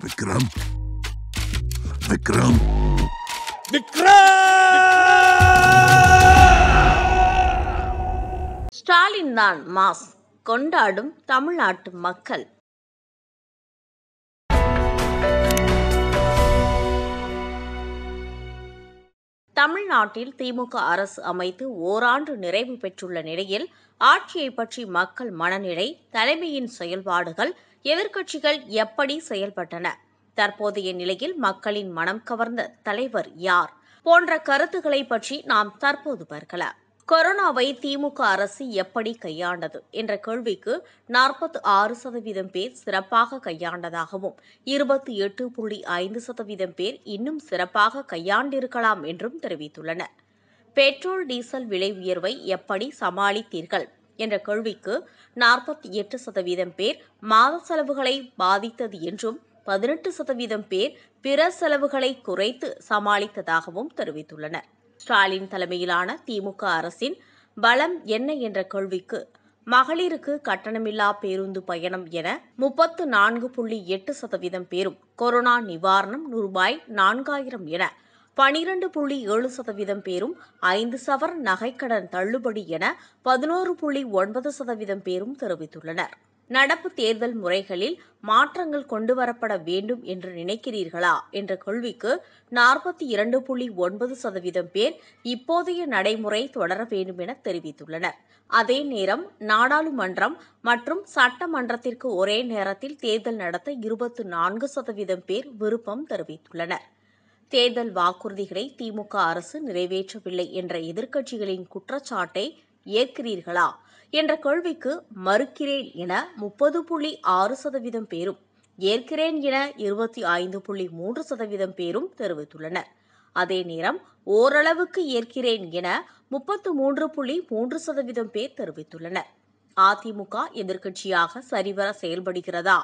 விக்ரம். விக்ரம். ஸ்டாலின் தான் மாஸ். கொண்டாடும் தமிழ்நாட்டு மக்கள். தமிழ்நாட்டில் திமுக அரசு அமைத்து ஓராண்டு நிறைவு பெற்றுள்ள நிலையில் ஆட்சியை பற்றி மக்கள் மனநிலை தலைமையின் செயல்பாடுகள் எதிர்க்கட்சிகள் எப்படி செயல்பட்டன? தற்போதைய நிலையில் மக்களின் மனம் கவர்ந்த தலைவர் யார்? போன்ற கருத்துக்களை பற்றி நாம் தற்போது பார்க்கலாம். கொரோனாவை திமுக அரசு எப்படி கையாண்டது என்ற கேள்விக்கு நாற்பத்தி ஆறு சதவீதம் பேர் சிறப்பாக கையாண்டதாகவும் இருபத்தி எட்டு புள்ளி ஐந்து சதவீதம் பேர் இன்னும் சிறப்பாக கையாண்டிருக்கலாம் என்றும் தெரிவித்துள்ளனர். பெட்ரோல் டீசல் விலை உயர்வை எப்படி சமாளித்தீர்கள்? என்ற கேள்விக்கு நாற்பத்தி எட்டு சதவீதம் பேர் மாத செலவுகளை பாதித்தது என்றும் பதினெட்டு சதவீதம் பேர் பிற செலவுகளை குறைத்து சமாளித்ததாகவும் தெரிவித்துள்ளனர். ஸ்டாலின் தலைமையிலான திமுக அரசின் பலம் என்ன என்ற கேள்விக்கு மகளிருக்கு கட்டணமில்லா பேருந்து பயணம் என முப்பத்து நான்கு புள்ளி எட்டு சதவீதம் பேரும் கொரோனா நிவாரணம் ரூபாய் நான்காயிரம் என பனிரண்டு புள்ளி ஏழு சதவீதம் பேரும் ஐந்து சவர் நகைக்கடன் தள்ளுபடி என பதினோரு புள்ளி ஒன்பது சதவீதம் பேரும் தெரிவித்துள்ளனர். நடப்பு தேர்தல் முறைகளில் மாற்றங்கள் கொண்டுவரப்பட வேண்டும் என்று நினைக்கிறீர்களா என்ற கேள்விக்கு நாற்பத்தி இரண்டு புள்ளி ஒன்பது சதவீதம் பேர் இப்போதைய நடைமுறை தொடர வேண்டும் என தெரிவித்துள்ளனர். அதே நேரம் நாடாளுமன்றம் மற்றும் சட்டமன்றத்திற்கு ஒரே நேரத்தில் தேர்தல் நடத்த இருபத்தி நான்கு சதவீதம் பேர் விருப்பம் தெரிவித்துள்ளனர். தேர்தல் வாக்குறுதிகளை திமுக அரசு நிறைவேற்றவில்லை என்ற எதிர்க்கட்சிகளின் குற்றச்சாட்டை ஏற்கிறீர்களா என்ற கேள்விக்கு மறுக்கிறேன் என முப்பது புள்ளி ஆறு சதவீதம் பேரும் ஏற்கிறேன் என இருபத்தி ஐந்து புள்ளி மூன்று சதவீதம் பேரும் தெரிவித்துள்ளனர். அதே நேரம் ஓரளவுக்கு ஏற்கிறேன் என முப்பத்து மூன்று புள்ளி மூன்று சதவீதம் பேர் தெரிவித்துள்ளனர். அதிமுக எதிர்க்கட்சியாக சரிவர செயல்படுகிறதா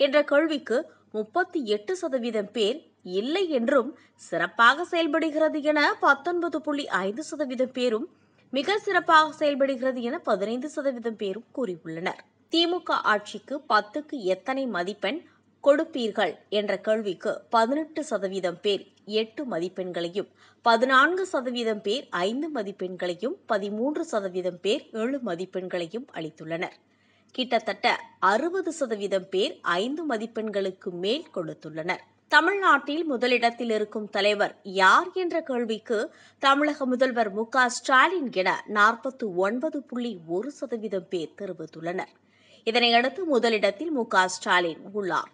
என்ற கேள்விக்கு முப்பத்தி எட்டு சதவீதம் பேர் இல்லை என்றும் சிறப்பாக செயல்படுகிறது என பத்தொன்பது புள்ளி ஐந்து சதவீதம் பேரும் மிக சிறப்பாக செயல்படுகிறது என பதினைந்து சதவீதம் பேரும் கூறியுள்ளனர். திமுக ஆட்சிக்கு பத்துக்கு எத்தனை மதிப்பெண் கொடுப்பீர்கள் என்ற கேள்விக்கு பதினெட்டு சதவீதம் பேர் எட்டு மதிப்பெண்களையும் பதினான்கு சதவீதம் பேர் ஐந்து மதிப்பெண்களையும் பதிமூன்று சதவீதம் பேர் ஏழு மதிப்பெண்களையும் அளித்துள்ளனர். கிட்டத்தட்ட அறுபது சதவீதம் பேர் ஐந்து மதிப்பெண்களுக்கு மேல் கொடுத்துள்ளனர். தமிழ்நாட்டில் முதலிடத்தில் இருக்கும் தலைவர் யார் என்ற கேள்விக்கு தமிழக முதல்வர் மு ஸ்டாலின் என நாற்பத்தி ஒன்பது புள்ளி ஒரு சதவீதம் பேர் தெரிவித்துள்ளனர். இதனையடுத்து முதலிடத்தில் மு ஸ்டாலின் உள்ளார்.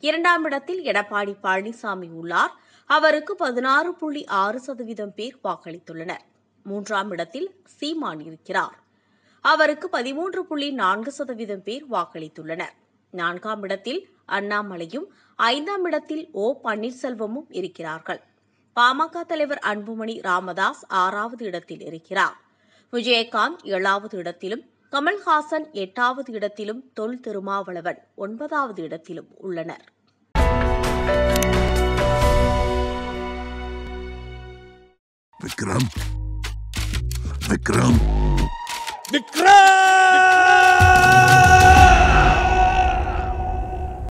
இரண்டாம் இடத்தில் எடப்பாடி பழனிசாமி உள்ளார். அவருக்கு பதினாறு புள்ளி ஆறு சதவீதம் பேர் வாக்களித்துள்ளனர். மூன்றாம் இடத்தில் சீமான் இருக்கிறார். அவருக்கு பதிமூன்று புள்ளி நான்கு சதவீதம் பேர் வாக்களித்துள்ளனர். நான்காம் இடத்தில் அண்ணாமலையும் ஐந்தாம் இடத்தில் ஓ பன்னீர்செல்வமும் இருக்கிறார்கள். பாமக தலைவர் அன்புமணி ராமதாஸ் ஆறாவது இடத்தில் இருக்கிறார். விஜயகாந்த் ஏழாவது இடத்திலும் கமல்ஹாசன் எட்டாவது இடத்திலும் தொல் திருமாவளவன் ஒன்பதாவது இடத்திலும் உள்ளனர். விக்ரம். விக்ரம். விக்ரம்